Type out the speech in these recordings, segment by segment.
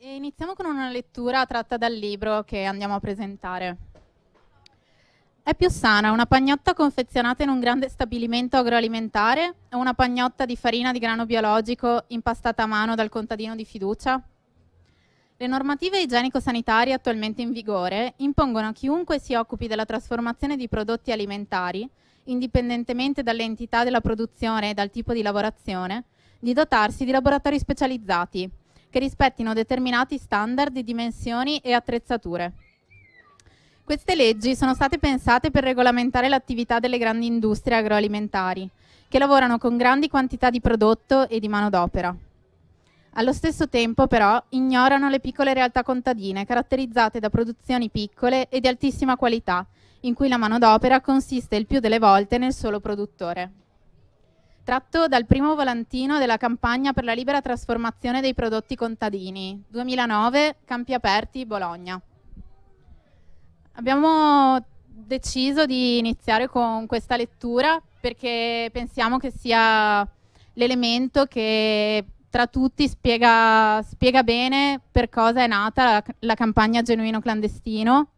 Iniziamo con una lettura tratta dal libro che andiamo a presentare. È più sana una pagnotta confezionata in un grande stabilimento agroalimentare o una pagnotta di farina di grano biologico impastata a mano dal contadino di fiducia? Le normative igienico-sanitarie attualmente in vigore impongono a chiunque si occupi della trasformazione di prodotti alimentari, indipendentemente dall'entità della produzione e dal tipo di lavorazione, di dotarsi di laboratori specializzati che rispettino determinati standard di dimensioni e attrezzature. Queste leggi sono state pensate per regolamentare l'attività delle grandi industrie agroalimentari, che lavorano con grandi quantità di prodotto e di manodopera. Allo stesso tempo, però, ignorano le piccole realtà contadine, caratterizzate da produzioni piccole e di altissima qualità, in cui la manodopera consiste il più delle volte nel solo produttore tratto dal primo volantino della campagna per la libera trasformazione dei prodotti contadini, 2009, Campi Aperti, Bologna. Abbiamo deciso di iniziare con questa lettura perché pensiamo che sia l'elemento che tra tutti spiega, spiega, bene per cosa è nata la, la campagna Genuino Clandestino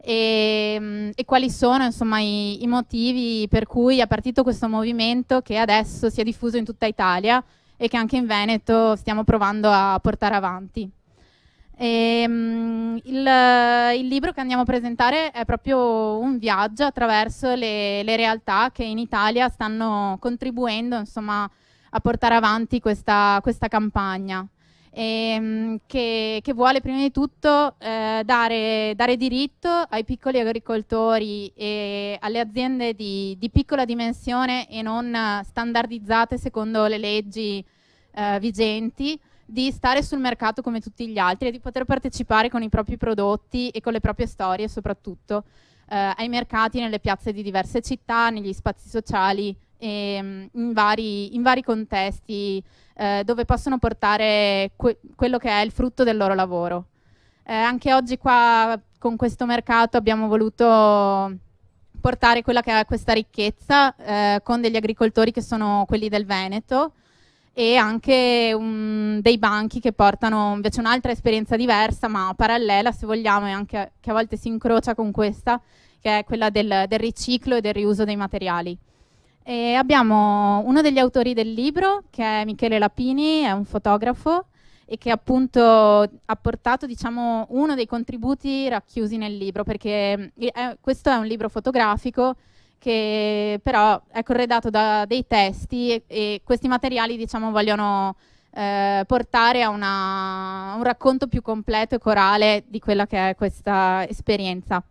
e, e quali sono insomma, i, i, motivi per cui è partito questo movimento che adesso si è diffuso in tutta Italia e che anche in Veneto stiamo provando a portare avanti. E, um, il, il, libro che andiamo a presentare è proprio un viaggio attraverso le, le realtà che in Italia stanno contribuendo insomma, a portare avanti questa, questa campagna ehm, che, che, vuole prima di tutto eh, dare, dare, diritto ai piccoli agricoltori e alle aziende di, di, piccola dimensione e non standardizzate secondo le leggi eh, vigenti di stare sul mercato come tutti gli altri e di poter partecipare con i propri prodotti e con le proprie storie soprattutto eh, ai mercati nelle piazze di diverse città, negli spazi sociali e mm, in vari, in vari contesti eh, dove possono portare que- quello che è il frutto del loro lavoro. Eh, anche oggi qua con questo mercato abbiamo voluto portare quella che è questa ricchezza eh, con degli agricoltori che sono quelli del Veneto e anche um, dei banchi che portano invece un'altra esperienza diversa ma parallela se vogliamo e anche che a volte si incrocia con questa che è quella del, del riciclo e del riuso dei materiali. E abbiamo uno degli autori del libro, che è Michele Lapini, è un fotografo e che appunto ha portato diciamo, uno dei contributi racchiusi nel libro, perché è, eh, questo è un libro fotografico che però è corredato da dei testi e, e questi materiali diciamo, vogliono eh, portare a una, un racconto più completo e corale di quella che è questa esperienza.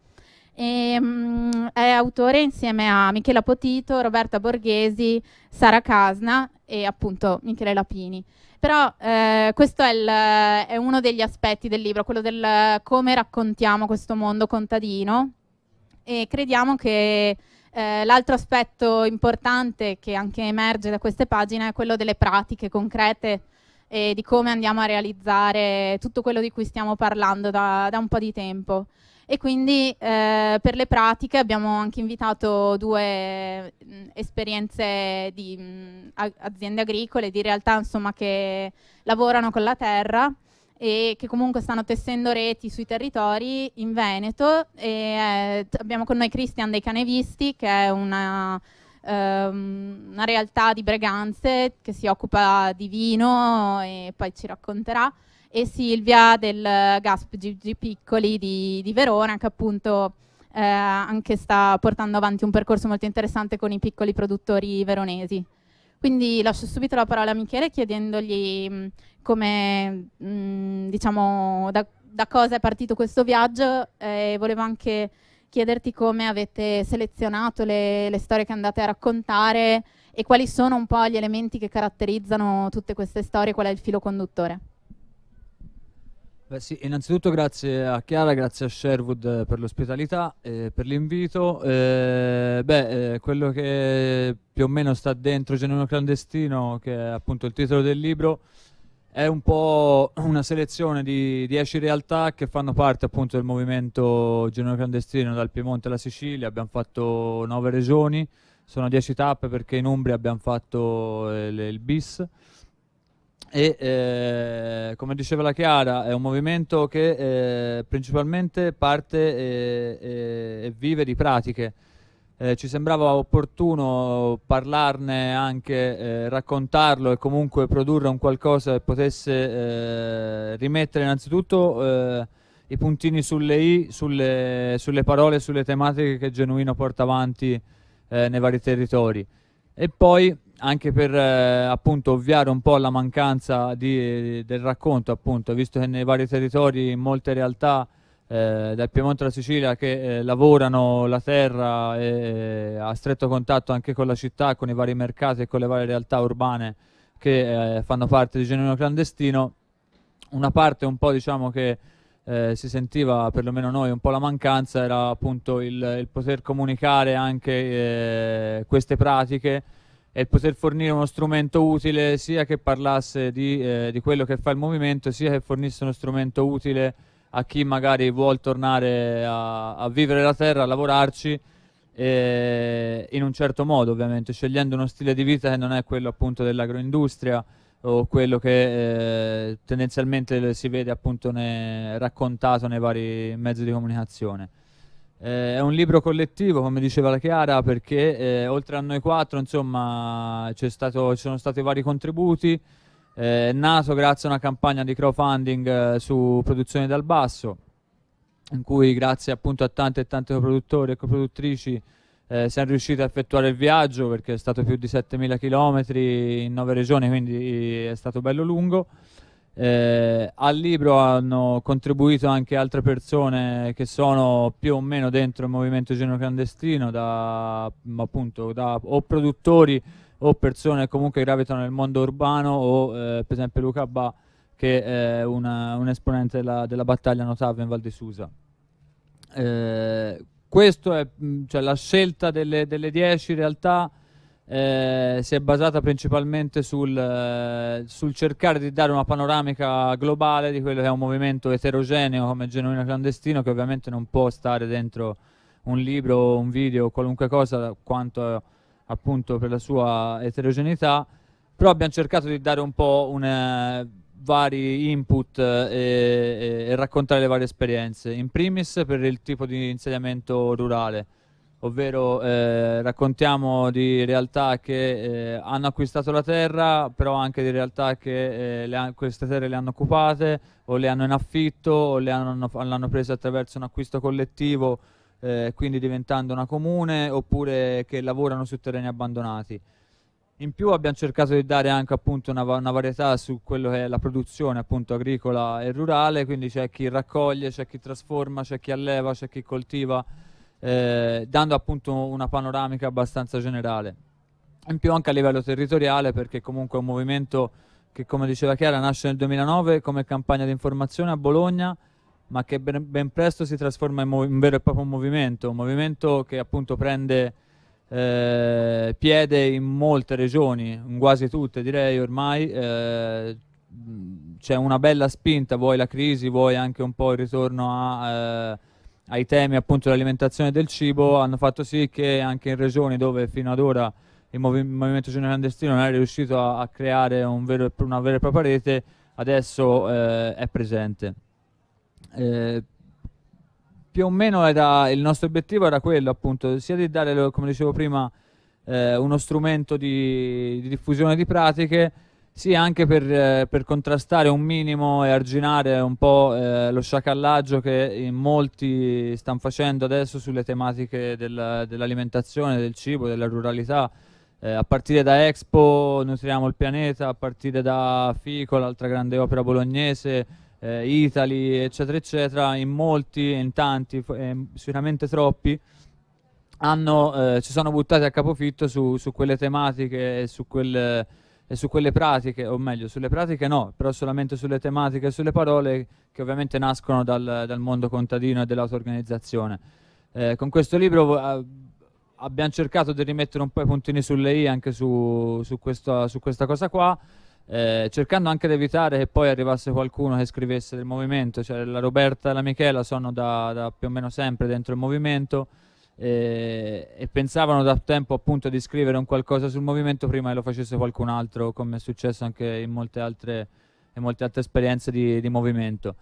E, um, è autore insieme a Michela Potito, Roberta Borghesi, Sara Casna e appunto Michele Lapini. Però eh, questo è, il, è, uno degli aspetti del libro, quello del come raccontiamo questo mondo contadino e crediamo che eh, l'altro aspetto importante che anche emerge da queste pagine è quello delle pratiche concrete e di come andiamo a realizzare tutto quello di cui stiamo parlando da, da un po' di tempo e quindi eh, per le pratiche abbiamo anche invitato due mh, esperienze di mh, aziende agricole, di realtà insomma, che lavorano con la terra e che comunque stanno tessendo reti sui territori in Veneto. E eh, abbiamo con noi Cristian dei Canevisti che è una, ehm, una realtà di Breganze che si occupa di vino e poi ci racconterà e Silvia del GASP GG Piccoli di, di Verona che appunto eh, anche sta portando avanti un percorso molto interessante con i piccoli produttori veronesi. Quindi lascio subito la parola a Michele chiedendogli mh, come, mh, diciamo, da, da, cosa è partito questo viaggio e volevo anche chiederti come avete selezionato le, le storie che andate a raccontare e quali sono un po' gli elementi che caratterizzano tutte queste storie, qual è il filo conduttore. Beh sì, innanzitutto grazie a Chiara, grazie a Sherwood eh, per l'ospitalità e per l'invito. Eh, beh, eh, quello che più o meno sta dentro Genuino Clandestino, che è appunto il titolo del libro, è un po' una selezione di 10 realtà che fanno parte appunto del movimento Genuino Clandestino dal Piemonte alla Sicilia. Abbiamo fatto 9 regioni, sono 10 tappe perché in Umbria abbiamo fatto eh, il bis e eh, come diceva la Chiara è un movimento che eh, principalmente parte e, e, e, vive di pratiche. Eh, ci sembrava opportuno parlarne anche, eh, raccontarlo e comunque produrre un qualcosa che potesse eh, rimettere innanzitutto eh, i puntini sulle i, sulle, sulle parole, sulle tematiche che Genuino porta avanti nei vari territori. E poi anche per eh, appunto ovviare un po' alla mancanza di, del racconto, appunto, visto che nei vari territori, in molte realtà, eh, dal Piemonte alla Sicilia, che eh, lavorano la terra e, a stretto contatto anche con la città, con i vari mercati e con le varie realtà urbane che eh, fanno parte di Genuino Clandestino, una parte un po' diciamo che eh, si sentiva, perlomeno noi, un po' la mancanza era appunto il, il poter comunicare anche eh, queste pratiche e il poter fornire uno strumento utile sia che parlasse di, eh, di, quello che fa il movimento, sia che fornisse uno strumento utile a chi magari vuole tornare a, a vivere la terra, a lavorarci eh, in un certo modo ovviamente, scegliendo uno stile di vita che non è quello appunto dell'agroindustria o quello che eh, tendenzialmente si vede appunto ne, raccontato nei vari mezzi di comunicazione. Eh, è un libro collettivo, come diceva la Chiara, perché eh, oltre a noi quattro, insomma, stato, ci sono stati vari contributi. Eh, è nato grazie a una campagna di crowdfunding eh, su produzioni dal basso, in cui grazie appunto a tante e tante coproduttori e coproduttrici eh, siamo riusciti a effettuare il viaggio perché è stato più di 7000 km in nove regioni, quindi è stato bello lungo. Eh, al libro hanno contribuito anche altre persone che sono più o meno dentro il movimento genero clandestino, da, appunto, da, o produttori o persone che comunque gravitano nel mondo urbano o eh, per esempio Luca Ba che è una, un esponente della, della battaglia Notave in Val di Susa. Eh, questa è cioè, la scelta delle, delle dieci realtà eh, si è basata principalmente sul, eh, sul, cercare di dare una panoramica globale di quello che è un movimento eterogeneo come Genuino Clandestino che ovviamente non può stare dentro un libro, un video, qualunque cosa quanto appunto per la sua eterogeneità. Però abbiamo cercato di dare un po' un, eh, vari input eh, e, e, raccontare le varie esperienze. In primis per il tipo di insediamento rurale ovvero eh, raccontiamo di realtà che eh, hanno acquistato la terra, però anche di realtà che eh, ha, queste terre le hanno occupate o le hanno in affitto o le hanno, l'hanno prese attraverso un acquisto collettivo, eh, quindi diventando una comune, oppure che lavorano su terreni abbandonati. In più abbiamo cercato di dare anche appunto una, una varietà su quello che è la produzione appunto agricola e rurale, quindi c'è chi raccoglie, c'è chi trasforma, c'è chi alleva, c'è chi coltiva, eh, dando appunto una panoramica abbastanza generale. In più anche a livello territoriale perché comunque è un movimento che come diceva Chiara nasce nel 2009 come campagna di informazione a Bologna ma che ben, ben presto si trasforma in, in, vero e proprio movimento, un movimento che appunto prende eh, piede in molte regioni, in quasi tutte direi ormai, eh, c'è una bella spinta, vuoi la crisi, vuoi anche un po' il ritorno a eh, ai temi appunto dell'alimentazione del cibo hanno fatto sì che anche in regioni dove fino ad ora il, movi- Movimento Giornale Clandestino non è riuscito a, a creare un vero, una vera e propria rete, adesso eh, è presente. Eh, più o meno era, il nostro obiettivo era quello appunto, sia di dare, come dicevo prima, eh, uno strumento di, di diffusione di pratiche, sì, anche per, eh, per, contrastare un minimo e arginare un po' eh, lo sciacallaggio che in molti stanno facendo adesso sulle tematiche del, dell'alimentazione, del cibo, della ruralità. Eh, a partire da Expo Nutriamo il pianeta, a partire da Fico, l'altra grande opera bolognese, eh, Italy, eccetera, eccetera, in molti, in tanti, eh, sicuramente troppi, hanno, eh, ci sono buttati a capofitto su, su quelle tematiche e su quelle e su quelle pratiche, o meglio, sulle pratiche no, però solamente sulle tematiche e sulle parole che ovviamente nascono dal, dal mondo contadino e dell'auto-organizzazione. Eh, con questo libro eh, abbiamo cercato di rimettere un po' i puntini sulle i anche su, su, questo, su questa cosa qua, eh, cercando anche di evitare che poi arrivasse qualcuno che scrivesse del movimento, cioè la Roberta e la Michela sono da, da più o meno sempre dentro il movimento, e, e, pensavano da tempo appunto di scrivere un qualcosa sul movimento prima che lo facesse qualcun altro, come è successo anche in molte altre, in molte altre esperienze di, di, movimento.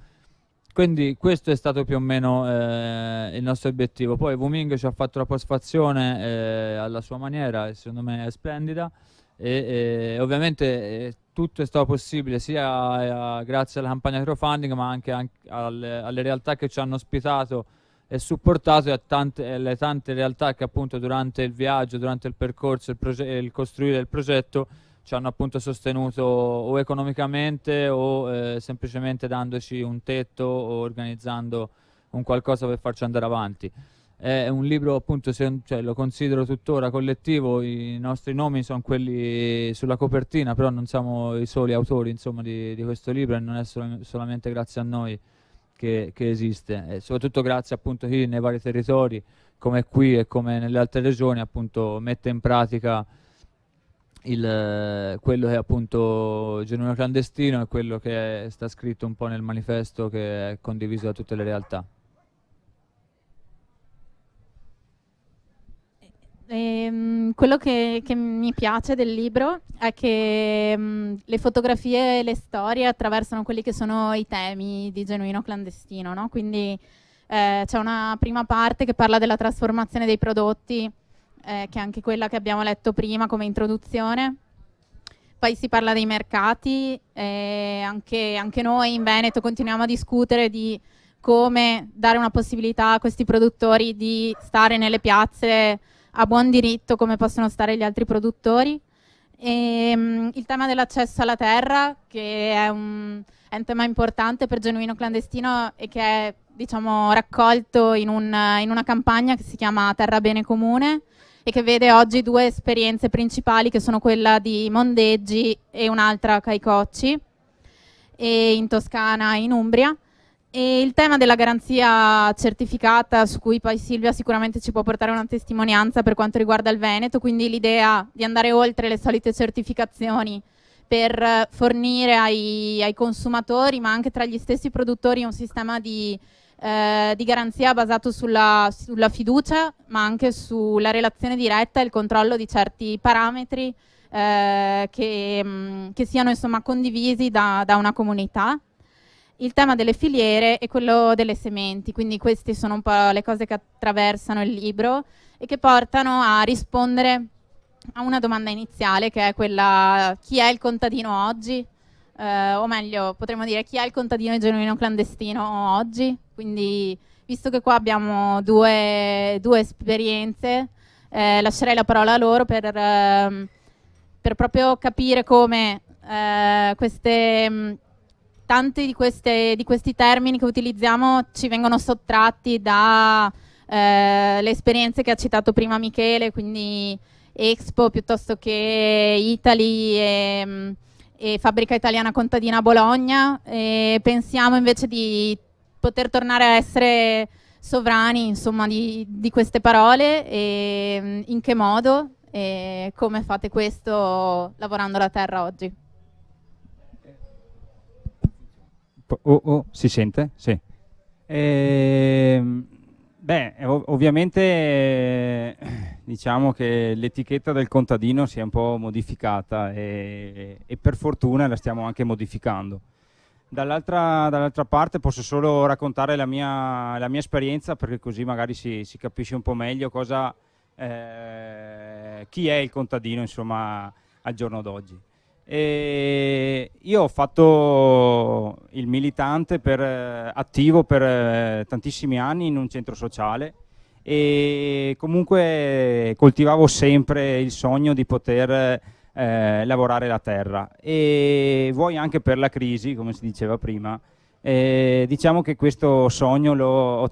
Quindi questo è stato più o meno eh, il nostro obiettivo. Poi Wuming ci ha fatto la postfazione eh, alla sua maniera e secondo me è splendida e, e ovviamente eh, tutto è stato possibile sia eh, grazie alla campagna crowdfunding ma anche, anche alle, alle realtà che ci hanno ospitato e supportato a tante, tante realtà che appunto durante il viaggio, durante il percorso, il, il costruire il progetto ci hanno appunto sostenuto o economicamente o eh, semplicemente dandoci un tetto o organizzando un qualcosa per farci andare avanti. È un libro appunto, se, cioè, lo considero tuttora collettivo, i nostri nomi sono quelli sulla copertina, però non siamo i soli autori insomma, di, di questo libro e non è sol- solamente grazie a noi che, che esiste e soprattutto grazie appunto a chi nei vari territori come qui e come nelle altre regioni appunto mette in pratica il, quello che è appunto genuino clandestino e quello che è, sta scritto un po' nel manifesto che è condiviso da tutte le realtà. Ehm, quello che, che, mi piace del libro è che mh, mm, le fotografie e le storie attraversano quelli che sono i temi di genuino clandestino, no? quindi eh, c'è una prima parte che parla della trasformazione dei prodotti, eh, che è anche quella che abbiamo letto prima come introduzione. Poi si parla dei mercati, eh, anche, anche noi in Veneto continuiamo a discutere di come dare una possibilità a questi produttori di stare nelle piazze a buon diritto come possono stare gli altri produttori. E, um, il tema dell'accesso alla terra, che è un, è un, tema importante per Genuino Clandestino e che è diciamo, raccolto in, un, in una campagna che si chiama Terra Bene Comune e che vede oggi due esperienze principali che sono quella di Mondeggi e un'altra a Caicocci in Toscana e in Umbria e il tema della garanzia certificata, su cui poi Silvia sicuramente ci può portare una testimonianza per quanto riguarda il Veneto, quindi l'idea di andare oltre le solite certificazioni per fornire ai, ai consumatori, ma anche tra gli stessi produttori, un sistema di, eh, di garanzia basato sulla, sulla, fiducia, ma anche sulla relazione diretta e il controllo di certi parametri eh, che, mm, che, siano insomma, condivisi da, da una comunità il tema delle filiere e quello delle sementi, quindi queste sono un po' le cose che attraversano il libro e che portano a rispondere a una domanda iniziale che è quella chi è il contadino oggi? Eh, o meglio, potremmo dire chi è il contadino genuino clandestino oggi? Quindi, visto che qua abbiamo due, due esperienze, eh, lascerei la parola a loro per, eh, per proprio capire come eh, queste tanti di, queste, di, questi termini che utilizziamo ci vengono sottratti dalle eh, esperienze che ha citato prima Michele, quindi Expo piuttosto che Italy e, e Fabbrica Italiana Contadina Bologna. E pensiamo invece di poter tornare a essere sovrani insomma, di, di queste parole e in che modo e come fate questo lavorando la terra oggi. Oh, oh, si sente? Sì. Eh, beh, ov- ovviamente eh, diciamo che l'etichetta del contadino si è un po' modificata e, e per fortuna la stiamo anche modificando. Dall'altra, dall'altra, parte posso solo raccontare la mia, la mia, esperienza perché così magari si, si capisce un po' meglio cosa, eh, chi è il contadino insomma, al giorno d'oggi. E io ho fatto il militante per, eh, attivo per eh, tantissimi anni in un centro sociale e comunque coltivavo sempre il sogno di poter eh, lavorare la terra e vuoi anche per la crisi, come si diceva prima, eh, diciamo che questo sogno ho,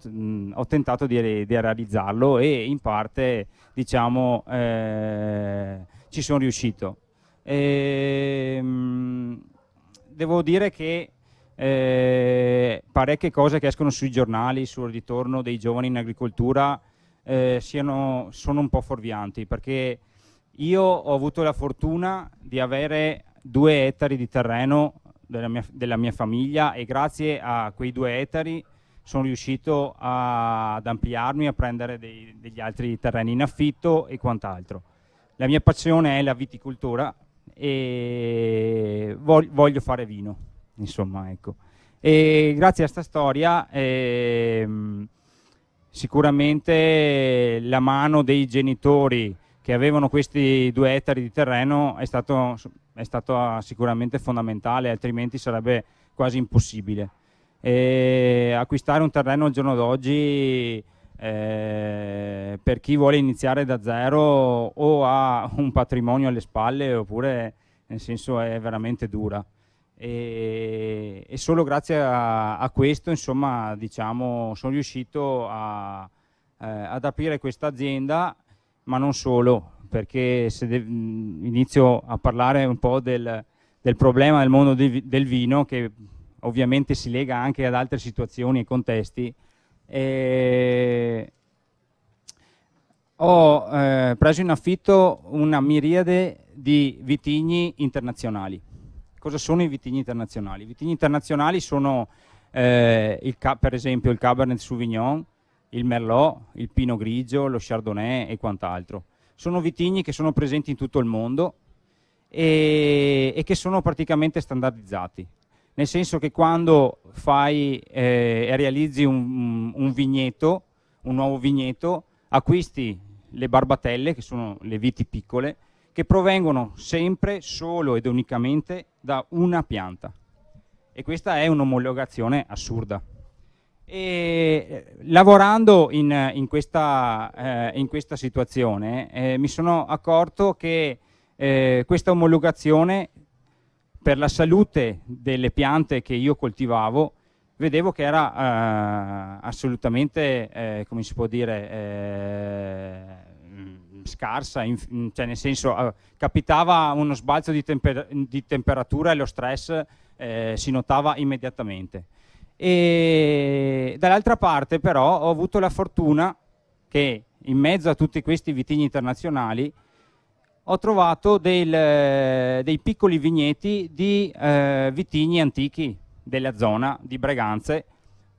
ho, tentato di, di, realizzarlo e in parte diciamo, eh, ci sono riuscito. Ehm, devo dire che eh, parecchie cose che escono sui giornali sul ritorno dei giovani in agricoltura eh, siano, sono un po' fuorvianti perché io ho avuto la fortuna di avere due ettari di terreno della mia, della mia famiglia e grazie a quei due ettari sono riuscito a, ad ampliarmi, a prendere dei, degli altri terreni in affitto e quant'altro. La mia passione è la viticoltura e voglio fare vino, insomma, ecco. E grazie a questa storia ehm, sicuramente la mano dei genitori che avevano questi due ettari di terreno è stato, è stato sicuramente fondamentale, altrimenti sarebbe quasi impossibile. E acquistare un terreno al giorno d'oggi eh, per chi vuole iniziare da zero o ha un patrimonio alle spalle oppure nel senso è veramente dura. E, e solo grazie a, a, questo insomma diciamo sono riuscito a, eh, ad aprire questa azienda ma non solo perché se inizio a parlare un po' del, del problema del mondo di, del vino che ovviamente si lega anche ad altre situazioni e contesti e ho eh, preso in affitto una miriade di vitigni internazionali Cosa sono i vitigni internazionali? I vitigni internazionali sono eh, per esempio il Cabernet Sauvignon, il Merlot, il Pinot Grigio, lo Chardonnay e quant'altro. Sono vitigni che sono presenti in tutto il mondo e, e che sono praticamente standardizzati. Nel senso che quando fai eh, e realizzi un, un vigneto, un nuovo vigneto, acquisti le barbatelle, che sono le viti piccole, che provengono sempre, solo ed unicamente da una pianta. E questa è un'omologazione assurda. E, eh, lavorando in, in, questa, eh, in, questa, situazione eh, mi sono accorto che eh, questa omologazione per la salute delle piante che io coltivavo vedevo che era eh, assolutamente, eh, come si può dire, scarsa, in, cioè nel senso uh, capitava uno sbalzo di, temper di, temperatura e lo stress eh, si notava immediatamente. Dall'altra parte però ho avuto la fortuna che in mezzo a tutti questi vitigni internazionali ho trovato del, dei piccoli vigneti di eh, vitigni antichi della zona di Breganze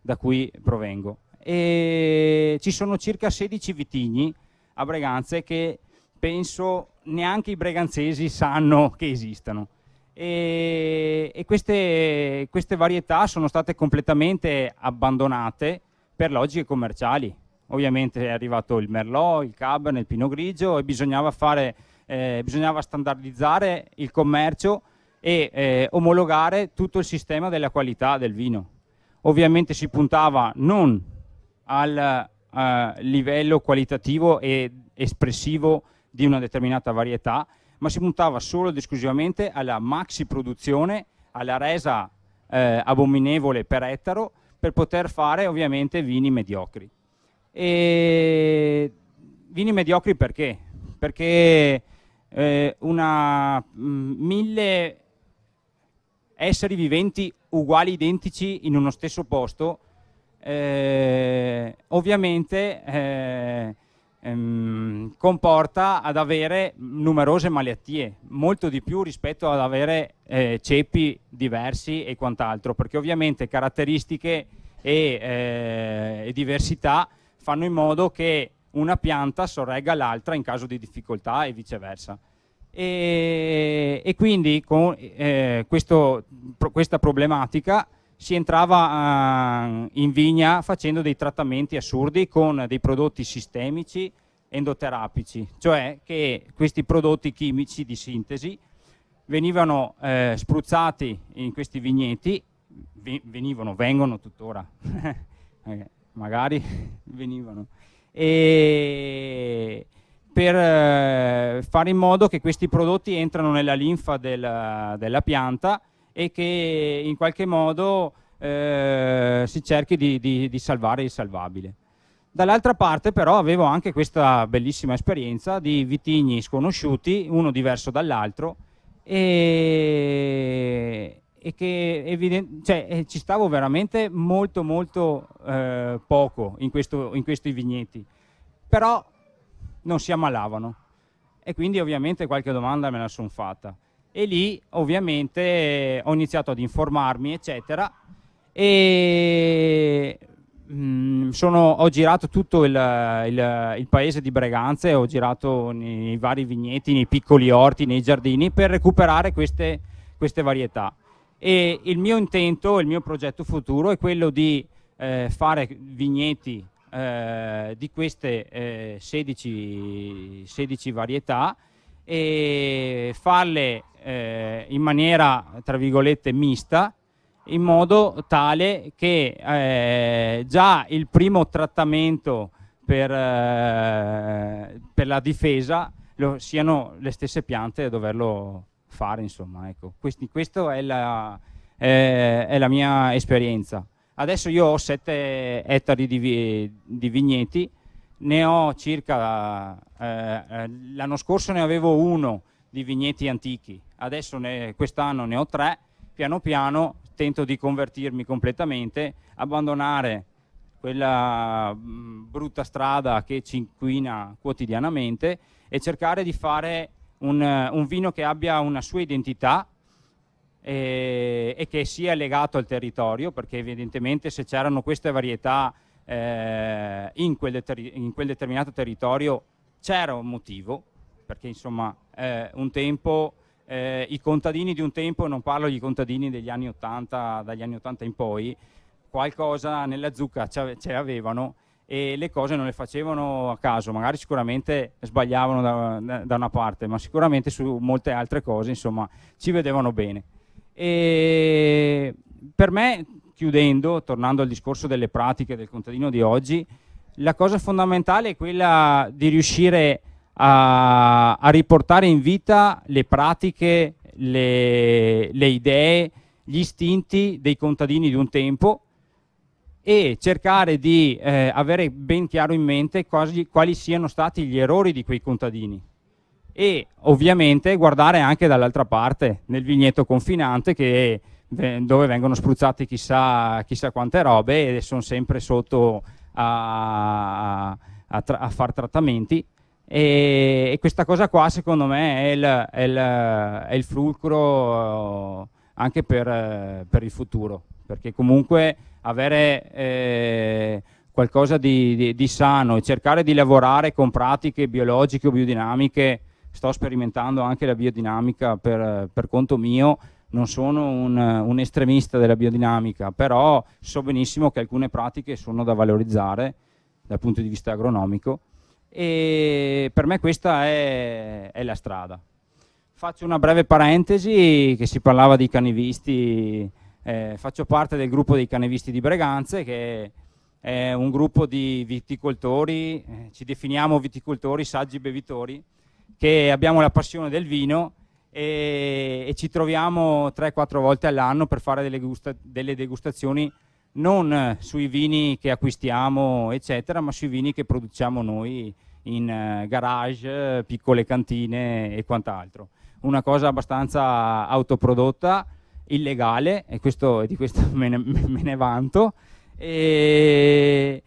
da cui provengo. E ci sono circa 16 vitigni a Breganze che penso neanche i breganzesi sanno che esistano. E, e queste, queste, varietà sono state completamente abbandonate per logiche commerciali. Ovviamente è arrivato il Merlot, il Cabernet, il Pinot Grigio e bisognava, fare, eh, bisognava standardizzare il commercio e eh, omologare tutto il sistema della qualità del vino. Ovviamente si puntava non al eh, livello qualitativo e espressivo di una determinata varietà, ma si puntava solo ed esclusivamente alla maxi produzione, alla resa eh, abominevole per ettaro, per poter fare ovviamente vini mediocri. E vini mediocri perché? Perché eh, una mh, mm, mille esseri viventi uguali, identici in uno stesso posto. Eh, ovviamente eh, ehm, comporta ad avere numerose malattie, molto di più rispetto ad avere eh, ceppi diversi e quant'altro, perché ovviamente caratteristiche e, eh, e diversità fanno in modo che una pianta sorregga l'altra in caso di difficoltà e viceversa. E, e quindi con eh, questo, pro, questa problematica si entrava uh, in vigna facendo dei trattamenti assurdi con dei prodotti sistemici endoterapici, cioè che questi prodotti chimici di sintesi venivano eh, spruzzati in questi vigneti, venivano, vengono tuttora, eh, magari venivano, e per eh, fare in modo che questi prodotti entrano nella linfa del, della pianta e che in qualche modo eh, si cerchi di, di, di salvare il salvabile. Dall'altra parte però avevo anche questa bellissima esperienza di vitigni sconosciuti, uno diverso dall'altro, e, e, che evident- cioè, eh, ci stavo veramente molto molto eh, poco in, questo, in, questi vigneti, però non si ammalavano. E quindi ovviamente qualche domanda me la sono fatta. E lì ovviamente ho iniziato ad informarmi eccetera. E mh, sono, ho girato tutto il, il, il, paese di Breganze, ho girato nei vari vigneti, nei piccoli orti, nei giardini per recuperare queste, queste varietà. E il mio intento, il mio progetto futuro è quello di eh, fare vigneti eh, di queste eh, 16, 16, varietà e farle eh, in maniera, tra virgolette, mista, in modo tale che eh, già il primo trattamento per, eh, per la difesa lo, siano le stesse piante a doverlo fare. Insomma, ecco. Questa è la, è, la mia esperienza. Adesso io ho 7 ettari di, di vigneti, ne ho circa, eh, eh, l'anno scorso ne avevo uno di vigneti antichi, adesso quest'anno ne ho tre, piano piano tento di convertirmi completamente, abbandonare quella mh, brutta strada che ci inquina quotidianamente e cercare di fare un, un vino che abbia una sua identità, e, e che sia legato al territorio, perché evidentemente se c'erano queste varietà eh, in, quel in, quel determinato territorio c'era un motivo, perché insomma eh, un tempo, eh, i contadini di un tempo, non parlo di contadini degli anni 80, dagli anni 80 in poi, qualcosa nella zucca ce avevano e le cose non le facevano a caso, magari sicuramente sbagliavano da, da una parte, ma sicuramente su molte altre cose insomma ci vedevano bene. E per me, chiudendo, tornando al discorso delle pratiche del contadino di oggi, la cosa fondamentale è quella di riuscire a, a riportare in vita le pratiche, le, le, idee, gli istinti dei contadini di un tempo e cercare di eh, avere ben chiaro in mente quasi, quali siano stati gli errori di quei contadini. E ovviamente guardare anche dall'altra parte, nel vigneto confinante che, dove vengono spruzzate chissà, chissà quante robe e sono sempre sotto a, a, tra, a far trattamenti. E, e, questa cosa qua secondo me è il, è il, è il fulcro uh, anche per, uh, per, il futuro perché comunque avere eh, qualcosa di, di, di sano e cercare di lavorare con pratiche biologiche o biodinamiche sto sperimentando anche la biodinamica per, per conto mio, non sono un, un, estremista della biodinamica, però so benissimo che alcune pratiche sono da valorizzare dal punto di vista agronomico e per me questa è, è la strada. Faccio una breve parentesi che si parlava di canevisti, eh, faccio parte del gruppo dei canevisti di Breganze che è un gruppo di viticoltori, eh, ci definiamo viticoltori, saggi bevitori, che abbiamo la passione del vino e, e ci troviamo 3-4 volte all'anno per fare delle, gusta, delle degustazioni non sui vini che acquistiamo, eccetera, ma sui vini che produciamo noi in uh, garage, piccole cantine e quant'altro. Una cosa abbastanza autoprodotta, illegale, e, questo, di questo me ne, me ne vanto. E,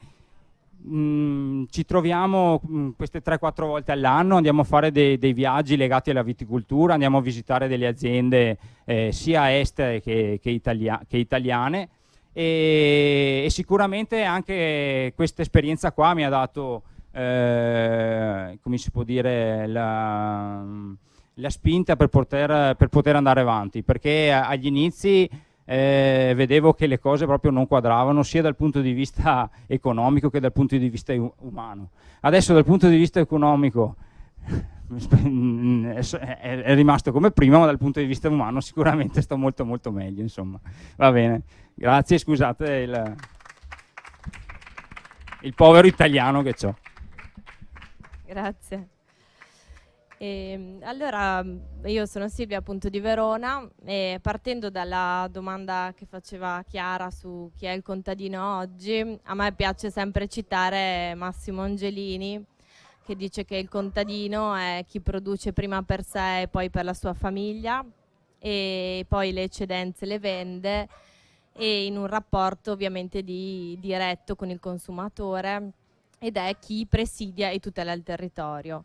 mh, mm, ci troviamo mh, mm, queste 3-4 volte all'anno, andiamo a fare dei, dei, viaggi legati alla viticoltura, andiamo a visitare delle aziende eh, sia estere che, che, italia che italiane e, e, sicuramente anche questa esperienza qua mi ha dato, eh, come si può dire, la, la spinta per poter, per poter andare avanti, perché agli inizi eh, vedevo che le cose proprio non quadravano sia dal punto di vista economico che dal punto di vista umano. Adesso dal punto di vista economico è rimasto come prima, ma dal punto di vista umano sicuramente sto molto molto meglio, insomma. Va bene, grazie, scusate il, il povero italiano che ho. Grazie. E, ehm, allora, io sono Silvia appunto di Verona e partendo dalla domanda che faceva Chiara su chi è il contadino oggi, a me piace sempre citare Massimo Angelini che dice che il contadino è chi produce prima per sé e poi per la sua famiglia e poi le eccedenze le vende e in un rapporto ovviamente di, diretto con il consumatore ed è chi presidia e tutela il territorio.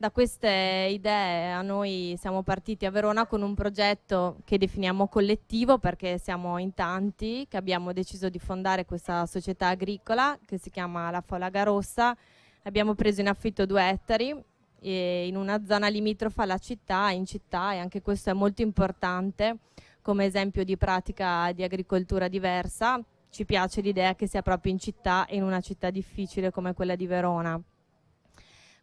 Da queste idee a noi siamo partiti a Verona con un progetto che definiamo collettivo perché siamo in tanti che abbiamo deciso di fondare questa società agricola che si chiama La Folaga Rossa. Abbiamo preso in affitto due ettari in una zona limitrofa alla città, in città e anche questo è molto importante come esempio di pratica di agricoltura diversa. Ci piace l'idea che sia proprio in città e in una città difficile come quella di Verona.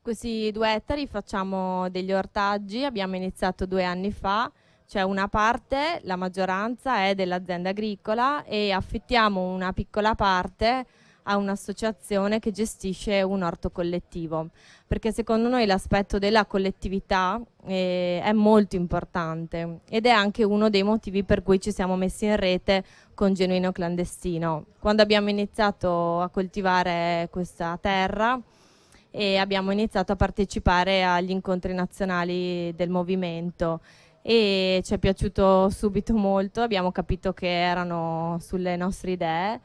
Questi due ettari facciamo degli ortaggi, abbiamo iniziato due anni fa, cioè una parte, la maggioranza è dell'azienda agricola e affittiamo una piccola parte a un'associazione che gestisce un orto collettivo, perché secondo noi l'aspetto della collettività eh, è molto importante ed è anche uno dei motivi per cui ci siamo messi in rete con Genuino Clandestino. Quando abbiamo iniziato a coltivare questa terra, e abbiamo iniziato a partecipare agli incontri nazionali del movimento. E ci è piaciuto subito molto, abbiamo capito che erano sulle nostre idee.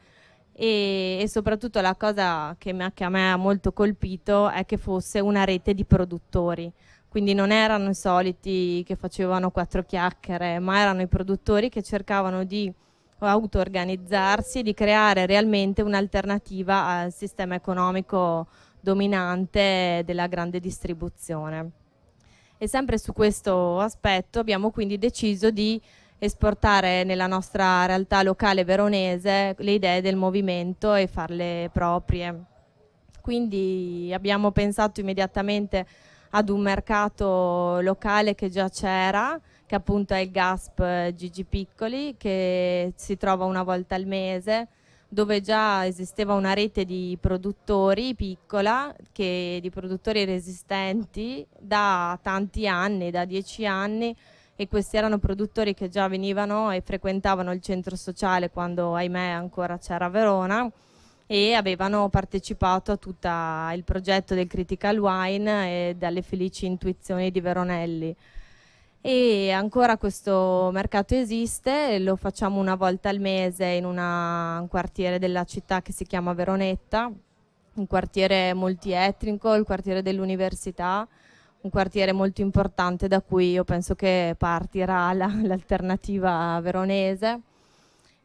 E, e soprattutto la cosa che, me, che a me ha molto colpito è che fosse una rete di produttori. Quindi non erano i soliti che facevano quattro chiacchiere, ma erano i produttori che cercavano di auto-organizzarsi e di creare realmente un'alternativa al sistema economico dominante della grande distribuzione. E sempre su questo aspetto abbiamo quindi deciso di esportare nella nostra realtà locale veronese le idee del movimento e farle proprie. Quindi abbiamo pensato immediatamente ad un mercato locale che già c'era, che appunto è il GASP Gigi Piccoli, che si trova una volta al mese, dove già esisteva una rete di produttori piccola, che, di produttori resistenti da tanti anni, da dieci anni, e questi erano produttori che già venivano e frequentavano il centro sociale quando ahimè ancora c'era Verona e avevano partecipato a tutto il progetto del Critical Wine e dalle felici intuizioni di Veronelli e ancora questo mercato esiste, lo facciamo una volta al mese in una, un quartiere della città che si chiama Veronetta, un quartiere multietnico, il quartiere dell'università, un quartiere molto importante da cui io penso che partirà la, l'alternativa veronese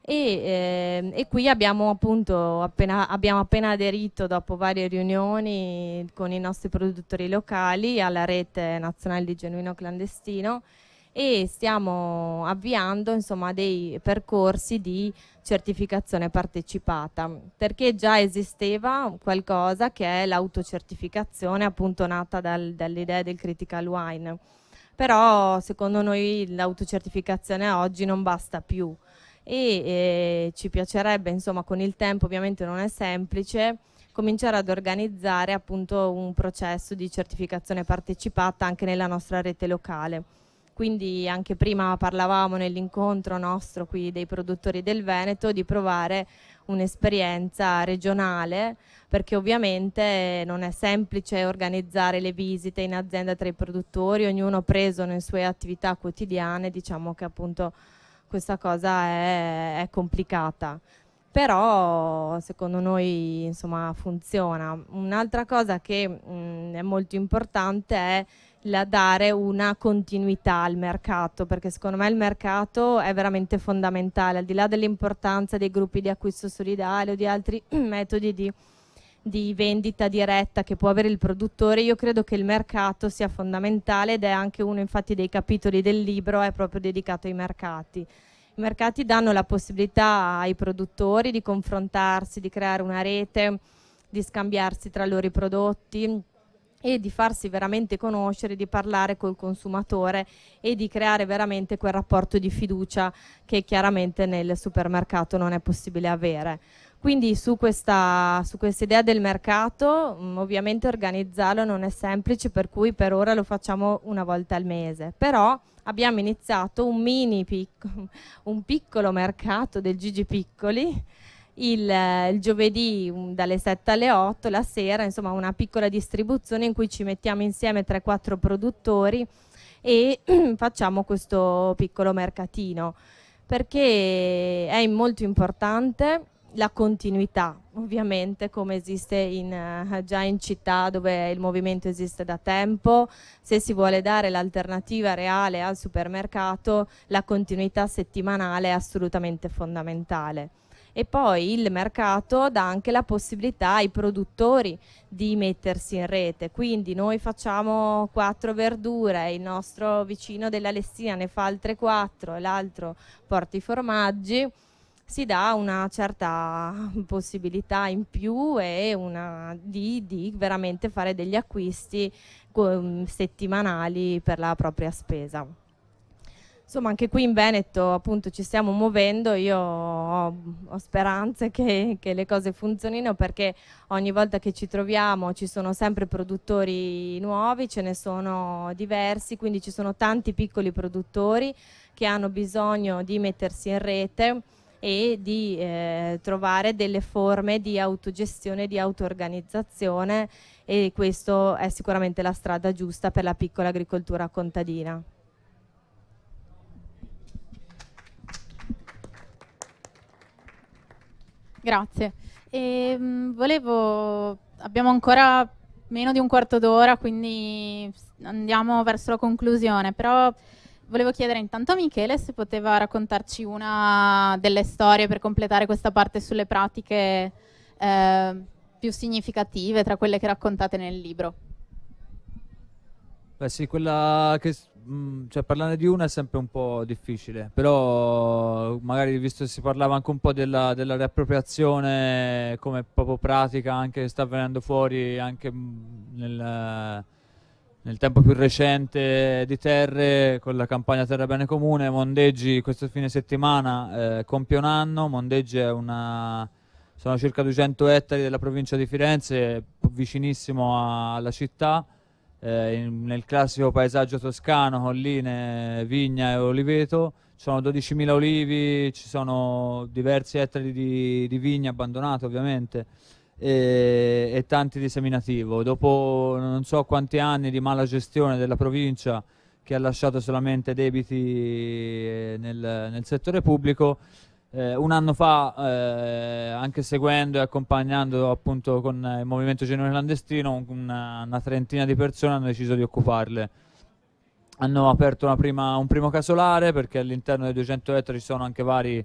e, eh, e, qui abbiamo appunto appena, abbiamo appena aderito dopo varie riunioni con i nostri produttori locali alla rete nazionale di genuino clandestino e stiamo avviando insomma dei percorsi di certificazione partecipata perché già esisteva qualcosa che è l'autocertificazione appunto nata dal, dall'idea del critical wine. Però secondo noi l'autocertificazione oggi non basta più e eh, ci piacerebbe, insomma, con il tempo ovviamente non è semplice, cominciare ad organizzare appunto un processo di certificazione partecipata anche nella nostra rete locale. Quindi anche prima parlavamo nell'incontro nostro qui dei produttori del Veneto di provare un'esperienza regionale perché ovviamente non è semplice organizzare le visite in azienda tra i produttori, ognuno preso nelle sue attività quotidiane, diciamo che appunto questa cosa è, è complicata però secondo noi insomma funziona. Un'altra cosa che mh, mm, è molto importante è la dare una continuità al mercato, perché secondo me il mercato è veramente fondamentale, al di là dell'importanza dei gruppi di acquisto solidale o di altri metodi di, di vendita diretta che può avere il produttore, io credo che il mercato sia fondamentale ed è anche uno infatti dei capitoli del libro, è proprio dedicato ai mercati i mercati danno la possibilità ai produttori di confrontarsi, di creare una rete, di scambiarsi tra loro i prodotti e di farsi veramente conoscere, di parlare col consumatore e di creare veramente quel rapporto di fiducia che chiaramente nel supermercato non è possibile avere. Quindi su questa, su questa idea del mercato mm, ovviamente organizzarlo non è semplice per cui per ora lo facciamo una volta al mese, però abbiamo iniziato un mini piccolo, un piccolo mercato del Gigi Piccoli. Il, il, giovedì um, dalle 7 alle 8 la sera, insomma una piccola distribuzione in cui ci mettiamo insieme 3-4 produttori e facciamo questo piccolo mercatino. Perché è molto importante la continuità ovviamente come esiste in, uh, già in città dove il movimento esiste da tempo, se si vuole dare l'alternativa reale al supermercato la continuità settimanale è assolutamente fondamentale e poi il mercato dà anche la possibilità ai produttori di mettersi in rete. Quindi noi facciamo quattro verdure, il nostro vicino della Lessina ne fa altre quattro l'altro porta i formaggi si dà una certa possibilità in più e una, di, di, veramente fare degli acquisti settimanali per la propria spesa. Insomma, anche qui in Veneto appunto ci stiamo muovendo, io ho, ho speranze che, che, le cose funzionino perché ogni volta che ci troviamo ci sono sempre produttori nuovi, ce ne sono diversi, quindi ci sono tanti piccoli produttori che hanno bisogno di mettersi in rete e di eh, trovare delle forme di autogestione, di auto-organizzazione e questo è sicuramente la strada giusta per la piccola agricoltura contadina. Grazie. E, mh, volevo, abbiamo ancora meno di un quarto d'ora, quindi andiamo verso la conclusione, però volevo chiedere intanto a Michele se poteva raccontarci una delle storie per completare questa parte sulle pratiche eh, più significative tra quelle che raccontate nel libro. Beh sì, quella che Mm, cioè parlare di una è sempre un po' difficile, però magari visto che si parlava anche un po' della, della riappropriazione come proprio pratica anche che sta venendo fuori anche mm, nel, nel tempo più recente di terre con la campagna Terra Bene Comune, Mondeggi questo fine settimana eh, compie un anno, Mondeggi è una, sono circa 200 ettari della provincia di Firenze, vicinissimo a, alla città eh, in, nel classico paesaggio toscano, colline, vigna e oliveto. Ci sono 12.000 olivi, ci sono diversi ettari di, di vigna abbandonate ovviamente e, e, tanti di seminativo. Dopo non so quanti anni di mala gestione della provincia che ha lasciato solamente debiti eh, nel, nel settore pubblico, eh, un anno fa, eh, anche seguendo e accompagnando appunto con il movimento genuino clandestino, una, una, trentina di persone hanno deciso di occuparle. Hanno aperto prima, un primo casolare perché all'interno dei 200 ettari ci sono anche vari,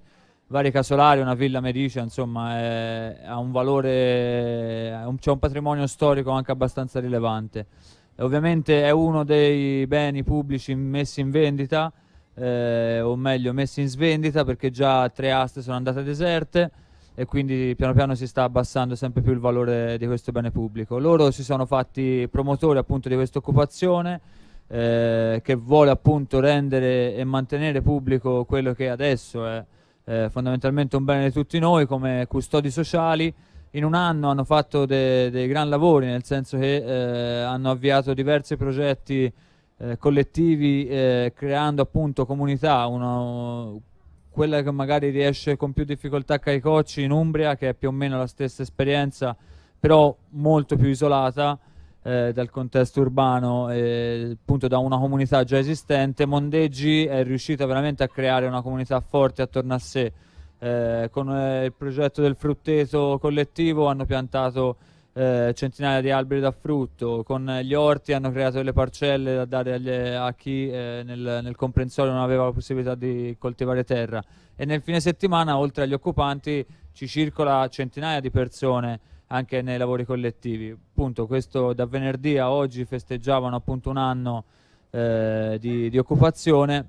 vari casolari, una villa medicia, insomma è, ha un valore, c'è un patrimonio storico anche abbastanza rilevante. E ovviamente è uno dei beni pubblici messi in vendita eh, o meglio messi in svendita perché già tre aste sono andate deserte e quindi piano piano si sta abbassando sempre più il valore di questo bene pubblico. Loro si sono fatti promotori appunto di questa occupazione eh, che vuole appunto rendere e mantenere pubblico quello che adesso è eh, fondamentalmente un bene di tutti noi come custodi sociali. In un anno hanno fatto dei de gran lavori, nel senso che eh, hanno avviato diversi progetti eh, collettivi eh, creando appunto comunità, uno, quella che magari riesce con più difficoltà a Caicocci in Umbria, che è più o meno la stessa esperienza, però molto più isolata eh, dal contesto urbano, appunto da una comunità già esistente. Mondeggi è riuscita veramente a creare una comunità forte attorno a sé. Eh, con eh, il progetto del frutteto collettivo hanno piantato eh, centinaia di alberi da frutto, con gli orti hanno creato delle parcelle da dare agli, a chi eh, nel, nel, comprensorio non aveva la possibilità di coltivare terra e nel fine settimana oltre agli occupanti ci circola centinaia di persone anche nei lavori collettivi. Appunto questo da venerdì a oggi festeggiavano appunto un anno eh, di, di, occupazione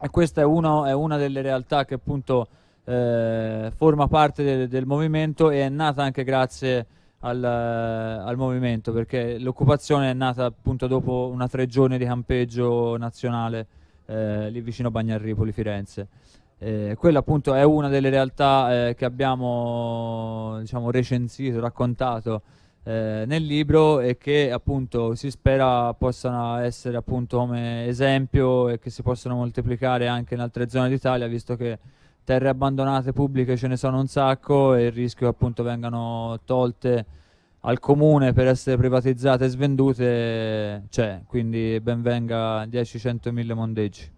e questa è, uno, è, una delle realtà che appunto eh, forma parte del, del movimento e è nata anche grazie al, al, movimento perché l'occupazione è nata appunto dopo una tre giorni di campeggio nazionale eh, lì vicino a Bagnarripoli, Firenze. Eh, quella appunto è una delle realtà eh, che abbiamo diciamo, recensito, raccontato eh, nel libro e che appunto si spera possano essere appunto come esempio e che si possano moltiplicare anche in altre zone d'Italia visto che terre abbandonate pubbliche ce ne sono un sacco e il rischio appunto vengano tolte al comune per essere privatizzate e svendute c'è, quindi ben venga 10, 100, 1000 mondeggi.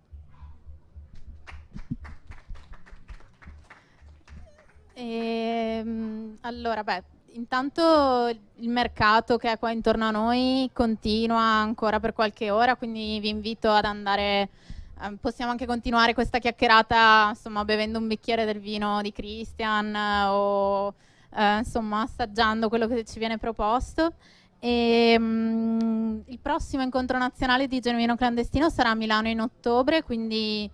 E, ehm, allora, beh, intanto il mercato che è qua intorno a noi continua ancora per qualche ora, quindi vi invito ad andare. Eh, possiamo anche continuare questa chiacchierata, insomma, bevendo un bicchiere del vino di Christian o eh, insomma, assaggiando quello che ci viene proposto. E, um, il prossimo incontro nazionale di Genuino Clandestino sarà a Milano in ottobre, quindi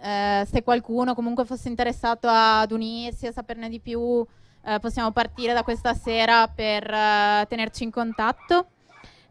eh, se qualcuno comunque fosse interessato ad unirsi, a saperne di più, eh, possiamo partire da questa sera per eh, tenerci in contatto.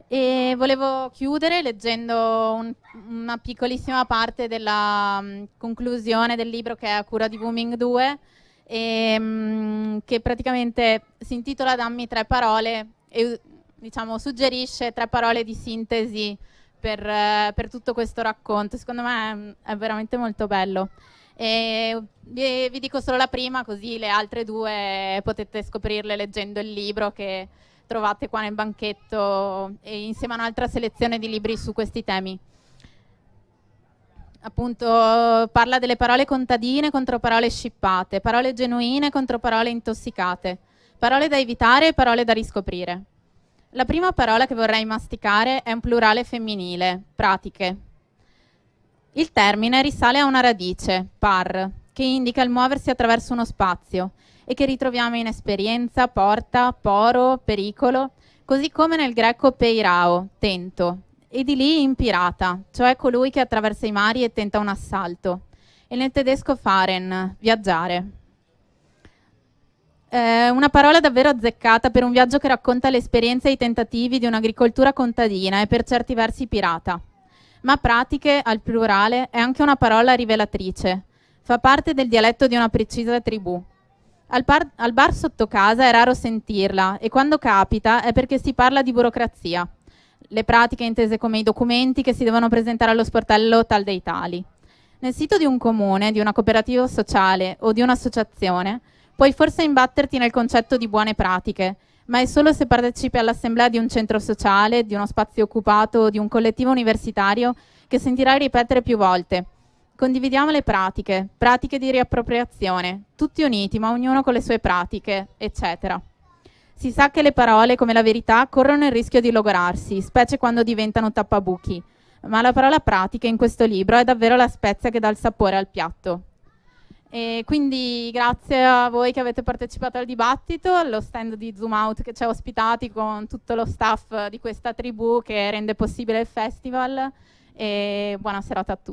E volevo chiudere leggendo un, una piccolissima parte della um, conclusione del libro che è a cura di Booming 2, e, um, che praticamente si intitola Dammi tre parole e diciamo, suggerisce tre parole di sintesi per, uh, per tutto questo racconto. Secondo me è, è veramente molto bello. E vi, dico solo la prima, così le altre due potete scoprirle leggendo il libro che trovate qua nel banchetto insieme a un'altra selezione di libri su questi temi. Appunto parla delle parole contadine contro parole scippate, parole genuine contro parole intossicate, parole da evitare e parole da riscoprire. La prima parola che vorrei masticare è un plurale femminile, pratiche, il termine risale a una radice, par, che indica il muoversi attraverso uno spazio e che ritroviamo in esperienza, porta, poro, pericolo, così come nel greco peirao, tento, e di lì in pirata, cioè colui che attraversa i mari e tenta un assalto, e nel tedesco faren, viaggiare. Eh, una parola davvero azzeccata per un viaggio che racconta l'esperienza e i tentativi di un'agricoltura contadina e per certi versi pirata ma pratiche al plurale è anche una parola rivelatrice. Fa parte del dialetto di una precisa tribù. Al, al bar sotto casa è raro sentirla e quando capita è perché si parla di burocrazia. Le pratiche intese come i documenti che si devono presentare allo sportello tal dei tali. Nel sito di un comune, di una cooperativa sociale o di un'associazione puoi forse imbatterti nel concetto di buone pratiche, ma è solo se partecipi all'assemblea di un centro sociale, di uno spazio occupato o di un collettivo universitario che sentirai ripetere più volte. Condividiamo le pratiche, pratiche di riappropriazione, tutti uniti, ma ognuno con le sue pratiche, eccetera. Si sa che le parole, come la verità, corrono il rischio di logorarsi, specie quando diventano tappabuchi, ma la parola pratica in questo libro è davvero la spezia che dà il sapore al piatto. E quindi grazie a voi che avete partecipato al dibattito, allo stand di Zoom Out che ci ha ospitati con tutto lo staff di questa tribù che rende possibile il festival e buona serata a tutti.